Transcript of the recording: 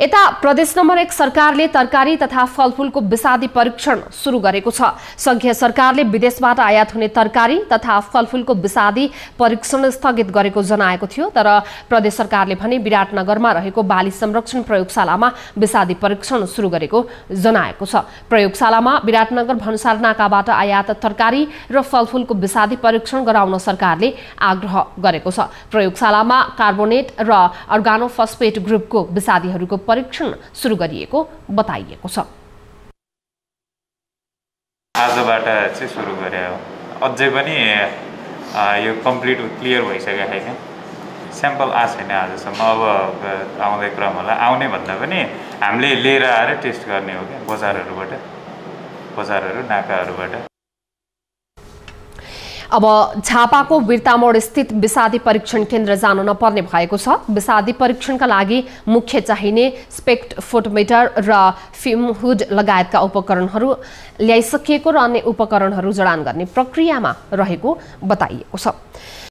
यता प्रदेश नम्बर एक सरकारले तरकारी तथा फलफूलको विषादी परीक्षण सुरु गरेको छ। संघीय सरकारले विदेशबाट आयात हुने तरकारी तथा फलफूलको विषादी परीक्षण स्थगित गरेको जनाएको थियो तर प्रदेश सरकारले भने विराटनगरमा रहेको बाली संरक्षण प्रयोगशालामा विषादी परीक्षण सुरु गरेको जनाएको छ। प्रयोगशालामा विराटनगर भन्सार नाकाबाट आयात तरकारी र फलफूलको विषादी परीक्षण गराउन सरकारले आग्रह गरेको छ। प्रयोगशालामा कार्बोनेट र अर्गानोफस्फेट ग्रुपको विषादीहरूको परीक्षण सुरु गरिएको बताइएको छ। आजबाट चाहिँ सुरु गरे हो। अझै पनि यो कम्प्लिट क्लियर भइसकेको छैन स्याम्पल आएको छैन आजसम्म। अब आउँदै क्रम होला। आउने भन्दा पनि हामीले लिएर आएर टेस्ट गर्ने हो क्या बजारहरूबाट। बजारहरू नाकाहरूबाट। अब झापाको बिर्तामोड स्थित विषादी परीक्षण केन्द्र जानु नपर्ने भएको छ। विषादी परीक्षणका लागि मुख्य चाहिने स्पेक्ट फोटोमिटर र फिमहुड लगायतका उपकरणहरू ल्याइसकिएको र अन्य उपकरणहरू जडान गर्ने प्रक्रियामा रहेको बताइएको छ।